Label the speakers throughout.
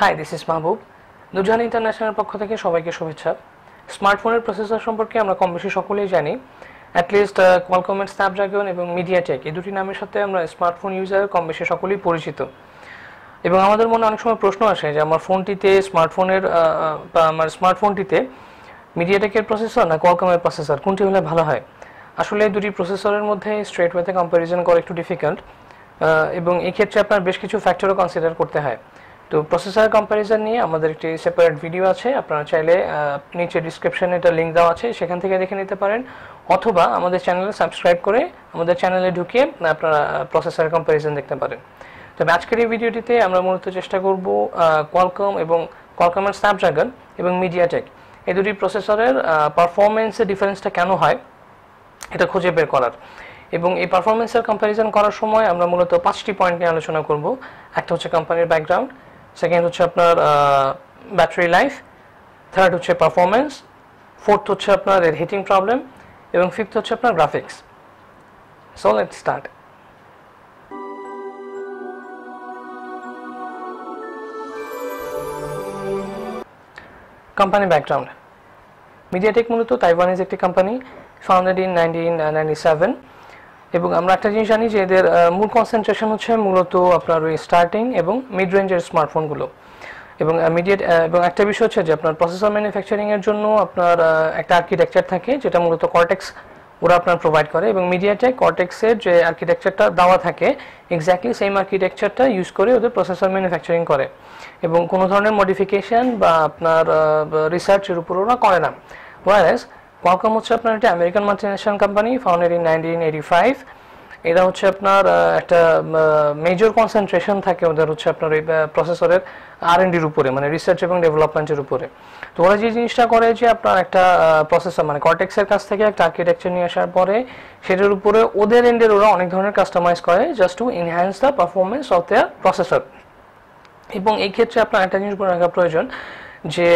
Speaker 1: Hi this is Mahbub Nurjahan international পক্ষ থেকে সবাইকে শুভেচ্ছা। স্মার্টফোনের প্রসেসর সম্পর্কে আমরা কম বেশি সকলেই জানি। অ্যাটলিস্ট কোয়ালকমের স্ন্যাপড্রাগন এবং মিডিয়াটেক এই দুটি নামের সাথে আমরা স্মার্টফোন ইউজার কম বেশি সকলেই পরিচিত। এবং আমাদের মনে অনেক সময় প্রশ্ন আসে যে, আমার ফোনটিতে স্মার্টফোনের বা আমার স্মার্টফোনটিতে মিডিয়াটেকের প্রসেসর না কোয়ালকমের প্রসেসর কোনটি হলে ভালো হয়? আসলে দুটি প্রসেসরের মধ্যে স্ট্রেট ওয়েতে কম্প্যারিজন করা একটু ডিফিকাল্ট এবং এই ক্ষেত্রে আপনার বেশ কিছু ফ্যাক্টরও কনসিডার করতে হয়। তো প্রসেসর কম্প্যারিজন নিয়ে আমাদের একটি সেপারেট ভিডিও আছে। আপনারা চাইলে নিচে ডিসক্রিপশনে এটা লিঙ্ক দেওয়া আছে, সেখান থেকে দেখে নিতে পারেন। অথবা আমাদের চ্যানেলে সাবস্ক্রাইব করে আমাদের চ্যানেলে ঢুকে আপনারা প্রসেসর কম্প্যারিজন দেখতে পারেন। তবে আজকের এই ভিডিওটিতে আমরা মূলত চেষ্টা করব কোয়ালকম এবং কোয়ালকমের স্ন্যাপড্রাগন এবং মিডিয়াটেক এই দুটি প্রসেসরের পারফরমেন্সের ডিফারেন্সটা কেন হয়, এটা খুঁজে বের করার। এবং এই পারফরমেন্সের কম্প্যারিজন করার সময় আমরা মূলত পাঁচটি পয়েন্ট নিয়ে আলোচনা করব। একটা হচ্ছে কোম্পানির ব্যাকগ্রাউন্ড সেকেন্ড হচ্ছে আপনার ব্যাটারি লাইফ থার্ড হচ্ছে পারফরমেন্স ফোর্থ হচ্ছে আপনার এর হিটিং প্রবলেম এবং ফিফথ হচ্ছে আপনার graphics so let start company background MediaTek মূলত তাইওয়ানিজ একটি company founded in nineteen ninety seven এবং আমরা একটা জিনিস জানি যে এদের মূল কনসেন্ট্রেশন হচ্ছে মূলত আপনার ওই স্টার্টিং এবং মিড রেঞ্জের স্মার্টফোনগুলো এবং মিডিয়েট এবং একটা বিষয় হচ্ছে যে আপনার প্রসেসর ম্যানুফ্যাকচারিংয়ের জন্য আপনার একটা আর্কিটেকচার থাকে যেটা মূলত কর্টেক্স ওরা আপনার প্রোভাইড করে এবং মিডিয়াটেক কর্টেক্সের যে আর্কিটেকচারটা দেওয়া থাকে এক্স্যাক্টলি সেম আর্কিটেকচারটা ইউজ করে ওদের প্রসেসর ম্যানুফ্যাকচারিং করে। এবং কোনো ধরনের মডিফিকেশন বা আপনার রিসার্চের উপর ওরা করে না। ওয়ারেস কোয়ালকম হচ্ছে আপনার একটা American multinational company founded in nineteen eighty five এরা হচ্ছে আপনার একটা মেজর কনসেন্ট্রেশন থাকে ওদের হচ্ছে আপনার এই প্রসেসরের আর এন ডির উপরে মানে রিসার্চ এবং ডেভেলপমেন্টের উপরে। তো ওরা যে জিনিসটা করে যে আপনার একটা প্রসেসর মানে কর্টেক্সের কাছ থেকে একটা আর্কিটেকচার নিয়ে আসার পরে সেটার উপরে ওদের এন্ডের ওরা অনেক ধরনের কাস্টমাইজ করে just to enhance the performance of their processor এবং এই ক্ষেত্রে আপনার একটা জিনিস রাখা প্রয়োজন যে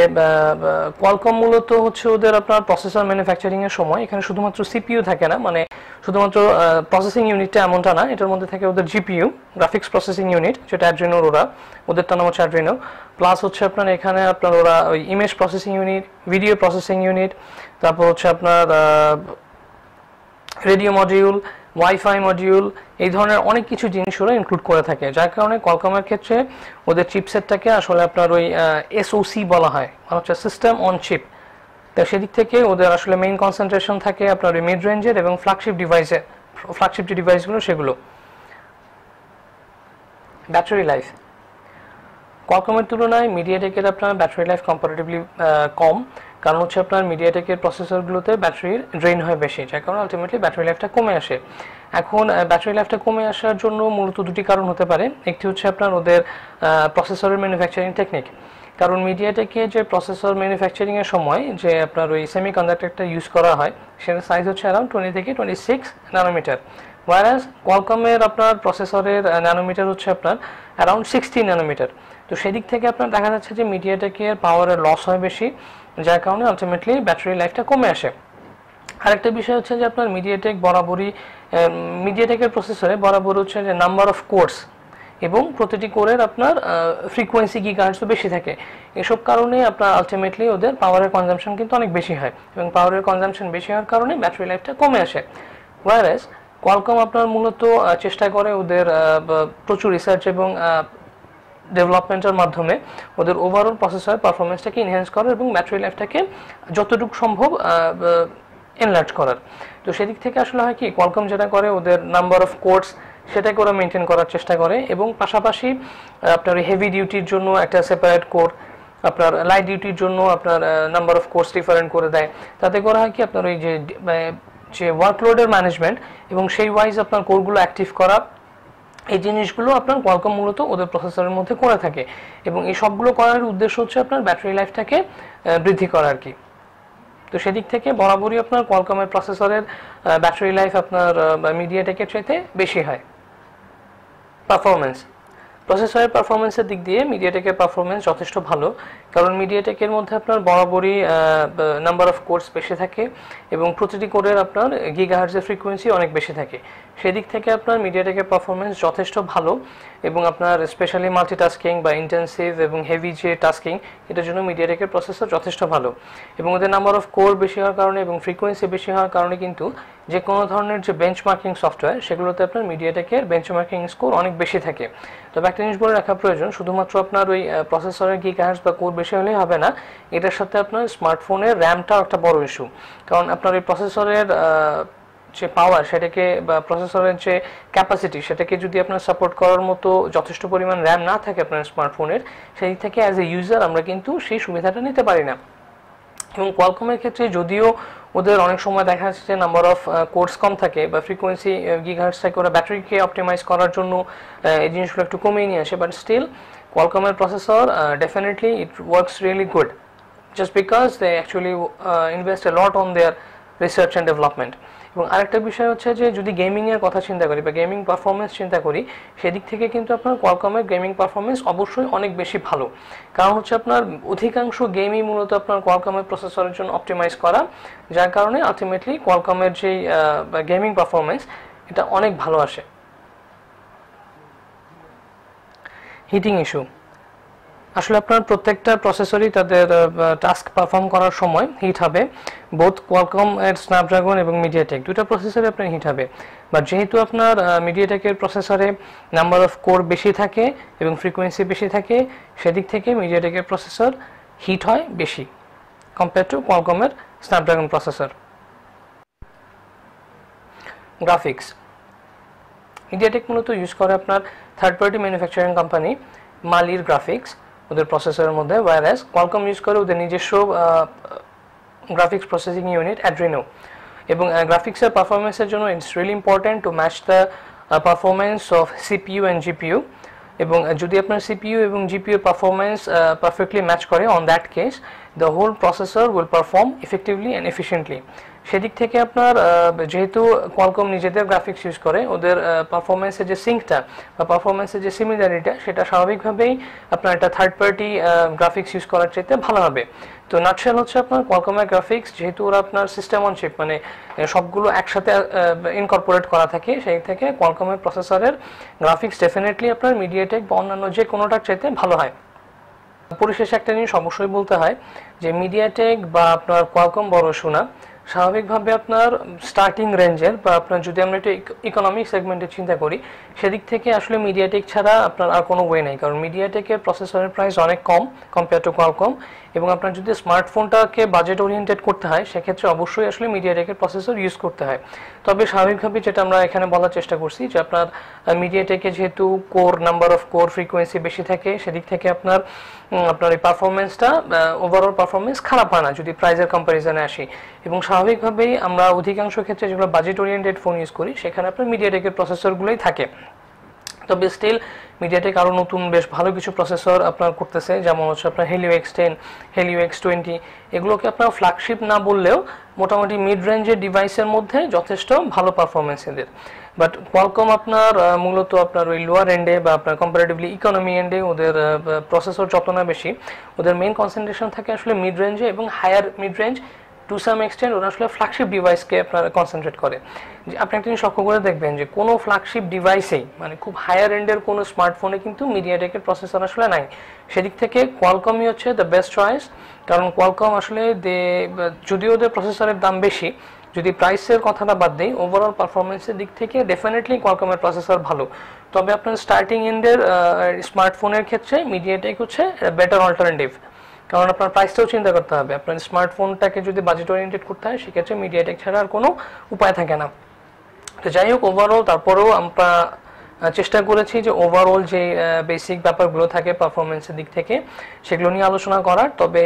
Speaker 1: কোয়ালকম মূলত হচ্ছে ওদের আপনার প্রসেসর ম্যানুফ্যাকচারিং এর সময়। এখানে শুধুমাত্র সিপিইউ থাকে না মানে শুধুমাত্র প্রসেসিং ইউনিটটা এমনটা না, এটার মধ্যে থাকে ওদের জিপিইউ গ্রাফিক্স প্রসেসিং ইউনিট যেটা অ্যাড্রিনোর ওরা। ওদেরটা নাম হচ্ছে অ্যাড্রিনো প্লাস হচ্ছে আপনার এখানে আপনার ওরা ওই image processing unit video processing unit তারপর হচ্ছে আপনার রেডিও মডিউল ওয়াইফাই মডিউল এই ধরনের অনেক কিছু জিনিস ওরা ইনক্লুড করে থাকে। যার কারণে কলকমের ক্ষেত্রে ওদের চিপসেটটাকে আসলে আপনার ওই এসওসি বলা হয়। মানে হচ্ছে সিস্টেম অন চিপ তো সেদিক থেকে ওদের আসলে মেইন কনসেন্ট্রেশন থাকে আপনার ওই মিড রেঞ্জের এবং ফ্ল্যাগশিপ ডিভাইসে ফ্ল্যাগশিপ যে ডিভাইসগুলো সেগুলো। ব্যাটারি লাইফ কলকমের তুলনায় মিডিয়াটেকের আপনার ব্যাটারি লাইফ কম্পারেটিভলি কম। কারণ হচ্ছে আপনার মিডিয়াটেকের প্রসেসরগুলোতে ব্যাটারির ড্রেন হয় বেশি, যার কারণে আলটিমেটলি ব্যাটারি লাইফটা কমে আসে। এখন ব্যাটারি লাইফটা কমে আসার জন্য মূলত দুটি কারণ হতে পারে। একটি হচ্ছে আপনার ওদের প্রসেসরের ম্যানুফ্যাকচারিং টেকনিক কারণ মিডিয়াটেকে যে প্রসেসর ম্যানুফ্যাকচারিংয়ের সময় যে আপনার ওই সেমি কন্ডাক্টারটা ইউজ করা হয়, সেটার সাইজ হচ্ছে অ্যারাউন্ড টোয়েন্টি থেকে টোয়েন্টি সিক্স ন্যানোমিটার ওয়ারাস কোয়ালকমের আপনার প্রসেসরের ন্যানোমিটার হচ্ছে আপনার অ্যারাউন্ড সিক্সটি ন্যানোমিটার তো সেদিক থেকে আপনার দেখা যাচ্ছে যে মিডিয়াটেকের পাওয়ারের লস হয় বেশি, যার কারণে আলটিমেটলি ব্যাটারি লাইফটা কমে আসে। আরেকটা বিষয় হচ্ছে যে আপনার মিডিয়াটেক বরাবরই মিডিয়াটেকের প্রসেসরে বরাবর হচ্ছে যে নাম্বার অফ কোর্স এবং প্রতিটি কোরের আপনার ফ্রিকোয়েন্সি কি গার্ডসও বেশি থাকে। এসব কারণে আপনার আলটিমেটলি ওদের পাওয়ারের কনজামশন কিন্তু অনেক বেশি হয় এবং পাওয়ারের কনজামশন বেশি হওয়ার কারণে ব্যাটারি লাইফটা কমে আসে। ওয়ারেস কোয়ালকম আপনার মূলত চেষ্টা করে ওদের প্রচুর রিসার্চ এবং ডেভেলপমেন্টের মাধ্যমে ওদের ওভারঅল প্রসেসর পারফরমেন্সটাকে ইনহ্যান্স করার এবং ব্যাটারি লাইফটাকে যতটুকু সম্ভব এনলার্জ করার। তো সেদিক থেকে আসলে হয় কি কোয়ালকম যেটা করে, ওদের নাম্বার অফ কোর্স সেটাকে ওরা মেনটেন করার চেষ্টা করে এবং পাশাপাশি আপনার হেভি ডিউটির জন্য একটা সেপারেট কোর আপনার লাইট ডিউটির জন্য আপনার নাম্বার অফ কোর্স ডিফারেন্ট করে দেয়। তাতে করা হয় কি, আপনার ওই যে যে ওয়ার্কলোডের ম্যানেজমেন্ট এবং সেই ওয়াইজ আপনার কোরগুলো অ্যাক্টিভ করা এই জিনিসগুলো আপনার কোয়ালকম মূলত ওদের প্রসেসরের মধ্যে করে থাকে এবং এই সবগুলো করার উদ্দেশ্য হচ্ছে আপনার ব্যাটারি লাইফটাকে বৃদ্ধি করা আর কি। তো সেদিক থেকে বরাবরই আপনার কোয়ালকমের প্রসেসরের ব্যাটারি লাইফ আপনার মিডিয়াটেকের চাইতে বেশি হয়। পারফরমেন্স প্রসেসরের পারফরমেন্সের দিক দিয়ে মিডিয়াটেকের পারফরমেন্স যথেষ্ট ভালো। কারণ মিডিয়াটেকের মধ্যে আপনার বরাবরই নাম্বার অফ কোর্স বেশি থাকে এবং প্রতিটি কোরের আপনার গিগাহার্জের ফ্রিকোয়েন্সি অনেক বেশি থাকে। সেদিক থেকে আপনার মিডিয়াটেকের পারফরমেন্স যথেষ্ট ভালো এবং আপনার স্পেশালি মাল্টিটাস্কিং বা ইন্টেন্সিভ এবং হেভি যে টাস্কিং এটার জন্য মিডিয়াটেকের প্রসেসর যথেষ্ট ভালো। এবং ওদের নাম্বার অফ কোর বেশি হওয়ার কারণে এবং ফ্রিকোয়েন্সি বেশি হওয়ার কারণে কিন্তু যে কোনো ধরনের যে বেঞ্চমার্কিং সফটওয়্যার সেগুলোতে আপনার মিডিয়াটেকের বেঞ্চমার্কিং স্কোর অনেক বেশি থাকে। তবে একটা জিনিস বলে রাখা প্রয়োজন, শুধুমাত্র আপনার ওই প্রসেসরের গিগাহার্জ বা কোর বেশি হলেই হবে না। এটার সাথে আপনার স্মার্টফোনের র্যামটাও একটা বড় ইস্যু কারণ আপনার ওই প্রসেসরের যে পাওয়ার সেটাকে বা প্রসেসরের যে ক্যাপাসিটি সেটাকে যদি আপনার সাপোর্ট করার মতো যথেষ্ট পরিমাণ র্যাম না থাকে আপনার স্মার্টফোনের সেই থেকে অ্যাজ এ ইউজার আমরা কিন্তু সেই সুবিধাটা নিতে পারি না। এবং কোয়ালকমের ক্ষেত্রে যদিও ওদের অনেক সময় দেখা যাচ্ছে যে নাম্বার অফ কোর্স কম থাকে, বা ফ্রিকোয়েন্সি গিগাহার্স থাকে, ওরা ব্যাটারিকে অপটিমাইজ করার জন্য এই জিনিসগুলো একটু কমিয়ে নিয়ে আসে but still কোয়ালকমের processor definitely it works really good just because they actually invest a lot on their research and development এবং আরেকটা বিষয় হচ্ছে যে যদি গেমিংয়ের কথা চিন্তা করি বা গেমিং পারফরমেন্স চিন্তা করি, সেদিক থেকে কিন্তু আপনার কোয়ালকমের গেমিং পারফরমেন্স অবশ্যই অনেক বেশি ভালো। কারণ হচ্ছে আপনার অধিকাংশ গেমই মূলত আপনার কোয়ালকমের প্রসেসরের জন্য অপটিমাইজ করা। যার কারণে আলটিমেটলি কোয়ালকমের যেই গেমিং পারফরমেন্স এটা অনেক ভালো আসে। হিটিং ইস্যু আসলে আপনার প্রত্যেকটা প্রসেসরই তাদের টাস্ক পারফর্ম করার সময় হিট হবে। বোথ কোয়ালকম এর স্ন্যাপড্রাগন এবং মিডিয়াটেক দুটো প্রসেসরে আপনার হিট হবে। বাট যেহেতু আপনার মিডিয়াটেকের প্রসেসরে নাম্বার অফ কোর বেশি থাকে এবং ফ্রিকোয়েন্সি বেশি থাকে, সেদিক থেকে মিডিয়াটেকের প্রসেসর হিট হয় বেশি কম্পেয়ার টু কোয়ালকমের স্ন্যাপড্রাগন প্রসেসর গ্রাফিক্স মিডিয়াটেক মূলত ইউজ করে আপনার থার্ড পার্টি ম্যানুফ্যাকচারিং কোম্পানি মালির গ্রাফিক্স ওদের প্রসেসরের মধ্যে ওয়ারাস কোয়ালকম ইউজ করে ওদের নিজস্ব গ্রাফিক্স প্রসেসিং ইউনিট অ্যাড্রিনো এবং গ্রাফিক্সের পারফরমেন্সের জন্য it's really important to match the performance of CPU and GPU এবং যদি আপনার সিপিইউ এবং জিপিইউ পারফরমেন্স পারফেক্টলি ম্যাচ করে on that case the whole processor will perform effectively and efficiently সেদিক থেকে আপনার যেহেতু কোয়ালকম নিজেদের গ্রাফিক্স ইউজ করে, ওদের পারফরমেন্সের যে সিঙ্কটা বা পারফরমেন্সের যে সিমিলারিটা সেটা স্বাভাবিকভাবেই আপনার একটা থার্ড পার্টি গ্রাফিক্স ইউজ করার চাইতে ভালো হবে। তো নাটশেল হচ্ছে আপনার কোয়ালকমের গ্রাফিক্স যেহেতু ওরা আপনার সিস্টেম অন চিপ মানে সবগুলো একসাথে ইনকর্পোরেট করা থাকে, সেই থেকে কোয়ালকমের প্রসেসরের গ্রাফিক্স ডেফিনেটলি আপনার মিডিয়াটেক বা অন্যান্য যে কোনোটার চাইতে ভালো হয়। পরিশেষে একটা জিনিস অবশ্যই বলতে হয় যে মিডিয়াটেক বা আপনার কোয়ালকম বড় শোনা স্বাভাবিকভাবে আপনার স্টার্টিং রেঞ্জের বা আপনার যদি আমরা একটু ইকোনমিক সেগমেন্টে চিন্তা করি, সেদিক থেকে আসলে মিডিয়াটেক ছাড়া আপনার আর কোনো ওয়ে নেই। কারণ মিডিয়াটেকের প্রসেসরের প্রাইস অনেক কম কম্পেয়ার টু কোয়ালকম এবং আপনার যদি স্মার্টফোনটাকে বাজেট ওরিয়েন্টেড করতে হয়, সেক্ষেত্রে অবশ্যই আসলে মিডিয়াটেকের প্রসেসর ইউজ করতে হয়। তবে স্বাভাবিকভাবে যেটা আমরা এখানে বলার চেষ্টা করছি যে আপনার মিডিয়াটেকে যেহেতু core number of core frequency বেশি থাকে, সেদিক থেকে আপনার আপনার এই পারফরমেন্সটা ওভারঅল পারফরমেন্স খারাপ হয় না যদি প্রাইজের কম্প্যারিজনে আসি। এবং স্বাভাবিকভাবেই আমরা অধিকাংশ ক্ষেত্রে যেগুলো বাজেট ওরিয়েন্টেড ফোন ইউজ করি, সেখানে আপনার মিডিয়াটেকের প্রসেসরগুলোই থাকে। তবে স্টিল মিডিয়াটেক আরও নতুন বেশ ভালো কিছু প্রসেসর আপনার করতেছে, যেমন হচ্ছে আপনার Helio X ten Helio X twenty এগুলোকে আপনার ফ্ল্যাগশিপ না বললেও মোটামুটি মিড রেঞ্জের ডিভাইসের মধ্যে যথেষ্ট ভালো পারফরমেন্স এদের। বাট কোয়ালকম আপনার মূলত আপনার ওই লোয়ার এন্ডে বা আপনার কম্পারেটিভলি ইকোনমি এন্ডে ওদের প্রসেসর যত না বেশি, ওদের মেইন কনসেন্ট্রেশন থাকে আসলে মিড রেঞ্জে এবং higher mid range to some extent ওরা আসলে ফ্ল্যাগশিপ ডিভাইসকে আপনারা কনসেন্ট্রেট করে। যে আপনি একটা জিনিস লক্ষ্য করে দেখবেন যে কোনো ফ্ল্যাগশিপ ডিভাইসেই মানে খুব হায়ার এন্ডের কোনো স্মার্টফোনে কিন্তু মিডিয়াটেকের প্রসেসর আসলে নাই। সেদিক থেকে কোয়ালকমই হচ্ছে দ্য বেস্ট চয়েস কারণ কোয়ালকম আসলে দে, যদিও ওদের প্রসেসরের দাম বেশি, যদি প্রাইসের কথাটা বাদ দিই ওভারঅল পারফরমেন্সের দিক থেকে ডেফিনেটলি কোয়ালকমের প্রসেসর ভালো। তবে আপনার স্টার্টিং এন্ডের স্মার্টফোনের ক্ষেত্রে মিডিয়াটেক হচ্ছে বেটার অল্টারনেটিভ কারণ আপনার প্রাইসটাও চিন্তা করতে হবে। আপনার স্মার্টফোনটাকে যদি বাজেট ওরিয়েন্টেড করতে হয়, সেক্ষেত্রে মিডিয়াটেক ছাড়া আর কোনো উপায় থাকে না। তো যাই হোক ওভারঅল তারপরেও আমরা চেষ্টা করেছি যে ওভারঅল যে বেসিক ব্যাপারগুলো থাকে পারফরমেন্সের দিক থেকে, সেগুলো নিয়ে আলোচনা করার। তবে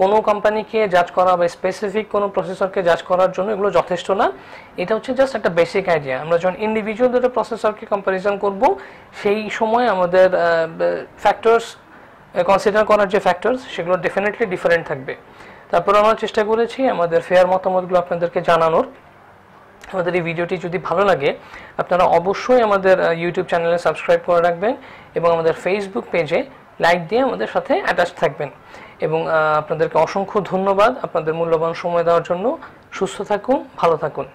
Speaker 1: কোনো কোম্পানিকে জাজ করা বা স্পেসিফিক কোনো প্রসেসরকে জাজ করার জন্য এগুলো যথেষ্ট না। এটা হচ্ছে জাস্ট একটা বেসিক আইডিয়া আমরা যখন ইন্ডিভিজুয়াল দুটো প্রসেসরকে কম্পারিজন করব, সেই সময় আমাদের ফ্যাক্টরস কনসিডার করার যে ফ্যাক্টরস সেগুলো ডেফিনেটলি ডিফারেন্ট থাকবে। তারপর আমরা চেষ্টা করেছি আমাদের ফেয়ার মতামতগুলো আপনাদেরকে জানানোর। আমাদের এই ভিডিওটি যদি ভালো লাগে, আপনারা অবশ্যই আমাদের ইউটিউব চ্যানেলে সাবস্ক্রাইব করে রাখবেন এবং আমাদের ফেসবুক পেজে লাইক দিয়ে আমাদের সাথে অ্যাটাচ থাকবেন। এবং আপনাদেরকে অসংখ্য ধন্যবাদ আপনাদের মূল্যবান সময় দেওয়ার জন্য। সুস্থ থাকুন, ভালো থাকুন।